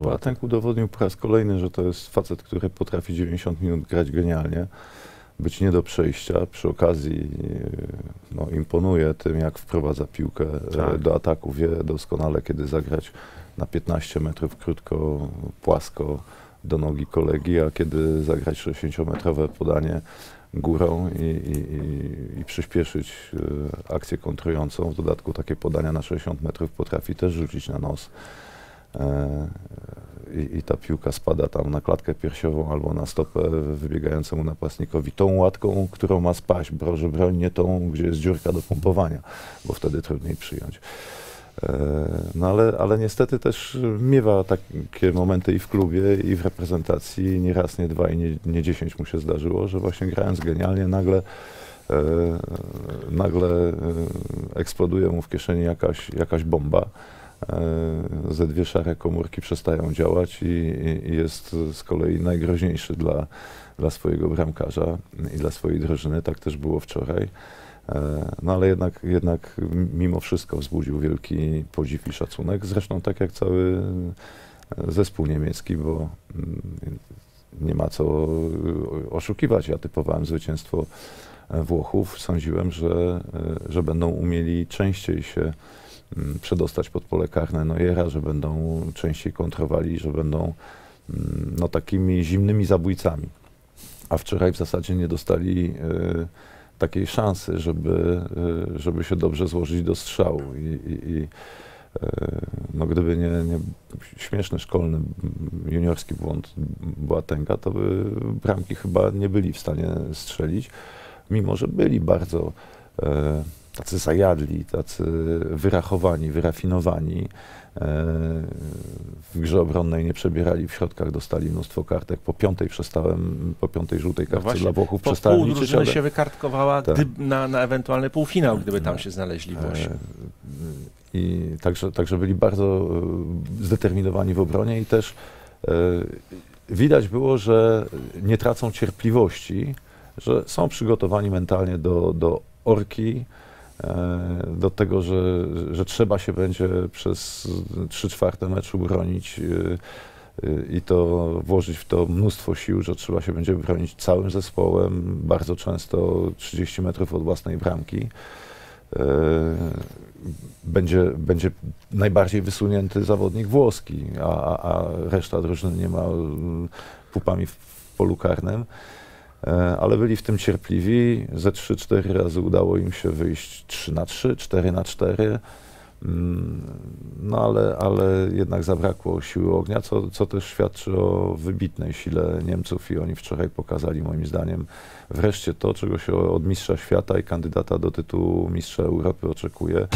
Boateng udowodnił po raz kolejny, że to jest facet, który potrafi 90 minut grać genialnie, być nie do przejścia. Przy okazji e, no, imponuje tym, jak wprowadza piłkę e, Tak. do ataku. Wie doskonale, kiedy zagrać na 15 metrów krótko, płasko do nogi kolegi, a kiedy zagrać 60-metrowe podanie górą i, i, i, przyspieszyć e, akcję kontrującą. W dodatku takie podania na 60 metrów potrafi też rzucić na nos. E, i, I ta piłka spada tam na klatkę piersiową albo na stopę wybiegającemu napastnikowi tą łatką, którą ma spaść. Proszę broń nie tą, gdzie jest dziurka do pompowania, bo wtedy trudniej przyjąć. E, No ale, ale niestety też miewa takie momenty i w klubie, i w reprezentacji, nie raz, nie dwa i nie, nie dziesięć mu się zdarzyło, że właśnie grając genialnie nagle e, nagle e, eksploduje mu w kieszeni jakaś, jakaś bomba. E, Ze dwie szare komórki przestają działać i, i, jest z kolei najgroźniejszy dla, dla swojego bramkarza i dla swojej drużyny. Tak też było wczoraj. E, No ale jednak, jednak mimo wszystko wzbudził wielki podziw i szacunek. Zresztą tak jak cały zespół niemiecki, bo mm, nie ma co oszukiwać. Ja typowałem zwycięstwo Włochów. Sądziłem, że, e, że będą umieli częściej się przedostać pod pole karne Neuera, że będą częściej kontrowali, że będą mm, no, takimi zimnymi zabójcami. A wczoraj w zasadzie nie dostali e, takiej szansy, żeby, e, żeby się dobrze złożyć do strzału. I, i, i e, no, gdyby nie, nie śmieszny szkolny m, juniorski błąd Boatenga, to by bramki chyba nie byli w stanie strzelić, mimo że byli bardzo e, tacy zajadli, tacy wyrachowani, wyrafinowani. E, w grze obronnej nie przebierali w środkach, dostali mnóstwo kartek. Po piątej przestałem, po piątej żółtej No kartce właśnie, dla Włochów Po przestałem pół liczyć, ale- się wykartkowała Tak. gdyb, na, na ewentualny półfinał, gdyby tam No. się znaleźli Włosi. E, I także, także byli bardzo e, zdeterminowani w obronie i też widać było, że nie tracą cierpliwości, że są przygotowani mentalnie do, do orki, do tego, że, że trzeba się będzie przez 3 czwarte meczu bronić e, e, i to włożyć w to mnóstwo sił, że trzeba się będzie bronić całym zespołem, bardzo często 30 metrów od własnej bramki. E, Będzie, będzie najbardziej wysunięty zawodnik włoski, a, a, reszta drużyny nie ma pupami w polu karnym. E, Ale byli w tym cierpliwi. Ze 3-4 razy udało im się wyjść 3 na 3, 4 na 4. Mm, No ale, ale jednak zabrakło siły ognia, co, co też świadczy o wybitnej sile Niemców i oni wczoraj pokazali moim zdaniem wreszcie to, czego się od mistrza świata i kandydata do tytułu mistrza Europy oczekuje.